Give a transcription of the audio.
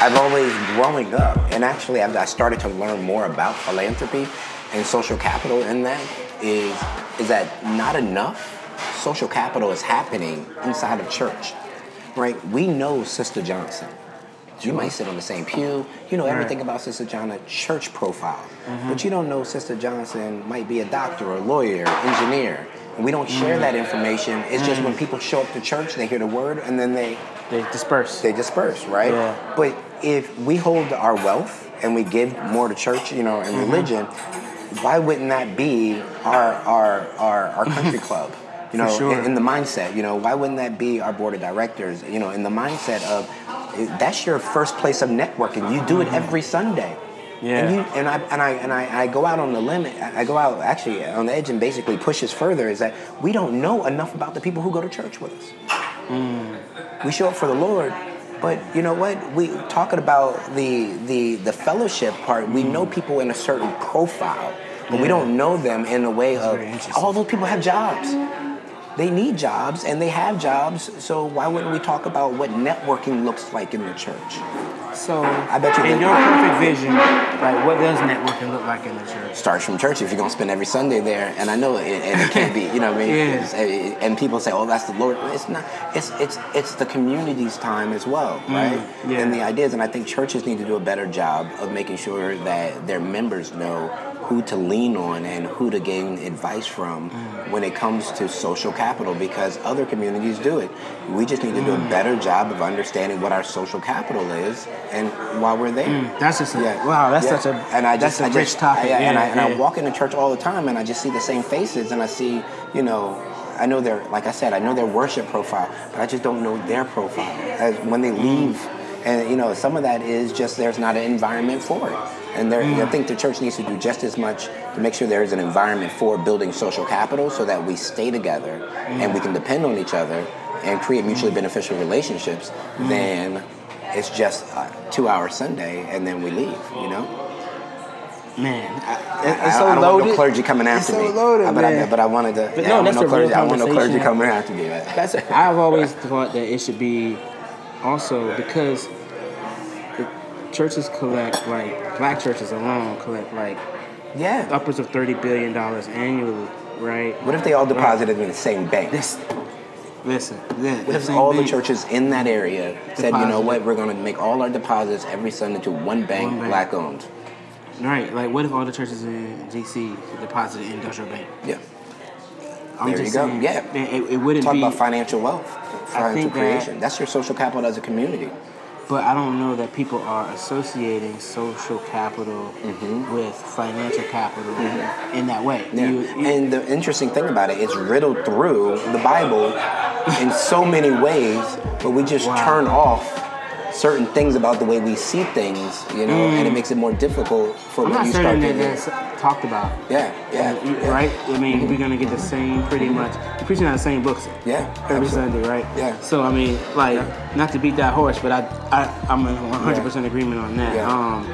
I've always, growing up, and actually as I started to learn more about philanthropy and social capital in that, is, is that not enough social capital is happening inside of church, right? We know Sister Johnson. You might sit on the same pew. You know everything about Sister Johnson, church profile. But mm-hmm. you don't know Sister Johnson might be a doctor or a lawyer, engineer. We don't share that information. It's just when people show up to church, they hear the word, and then they They disperse. they disperse, right? Yeah. But if we hold our wealth and we give more to church, you know, and Mm-hmm. religion, why wouldn't that be our our our, our country club? You know, sure. in, in the mindset, you know, why wouldn't that be our board of directors? You know, in the mindset of eh, that's your first place of networking. You do it every Sunday. Yeah. And, you, and I and I and I, I go out on the limit. I go out actually on the edge and basically push this further. Is that we don't know enough about the people who go to church with us we show up for the Lord, but you know what? We talking about the the the fellowship part. We know people in a certain profile, but we don't know them in a way of all those people have jobs. They need jobs and they have jobs. So why wouldn't we talk about what networking looks like in the church? So I bet you in your perfect vision, like what does networking look like in the church? starts from church if you're gonna spend every Sunday there. And I know it, and it can't be, you know what I mean? Yeah. It's- eh, And people say, "Oh, that's the Lord." It's not. It's it's it's the community's time as well, right? Mm, yeah. And the ideas, and I think churches need to do a better job of making sure that their members know who to lean on and who to gain advice from Mm. when it comes to social capital because other communities do it. We just need to do Mm. a better job of understanding what our social capital is and why we're there. That's just a, Yeah. wow. That's Yeah. such a and I that's just a I rich just, topic. I, and I Yeah, and I yeah. walk into church all the time, and I just see the same faces, and I see you know. I know their, like I said, I know their worship profile, but I just don't know their profile. As when they leave, and you know, some of that is just there's not an environment for it. And there, I mm. think the church needs to do just as much to make sure there is an environment for building social capital, so that we stay together and we mm. can depend on each other and create mutually mm. beneficial relationships. Than it's just a two-hour Sunday and then we leave. You know. man. I, I, it's so I don't loaded. want no clergy coming after so me. loaded, Uh, but, I, but I wanted to. But yeah, no, I want that's no a real clergy. I want no clergy coming after me. That's I've always thought that it should be also because churches collect like black churches alone collect like Yeah. upwards of thirty billion dollars annually, right? What if they all deposited in the same bank? This, listen, this, What if all the churches in that area said, you know what, we're going to make all our deposits every Sunday to one bank, One bank. black owned. right? Like, what if all the churches in DC deposited in industrial bank? Yeah. I'm There just you go. saying, Yeah. it, it wouldn't Talk be. about financial wealth, financial think that- creation. That's your social capital as a community. But I don't know that people are associating social capital with financial capital in that way. Mm-hmm. Yeah. You- you- and the interesting thing about it, it's riddled through the Bible in so many ways, but we just Wow. turn off certain things about the way we see things, you know, and it mm. makes it more difficult for I'm when not you start that that's talked about. Yeah, yeah, yeah. Right? I mean, mm-hmm. we're gonna get the same, pretty mm-hmm. much. We're preaching on the same books. Yeah, Every. Sunday, right? Yeah. So I mean, like, not to beat that horse, but I, I I'm 100 percent agreement on that. Yeah. Um,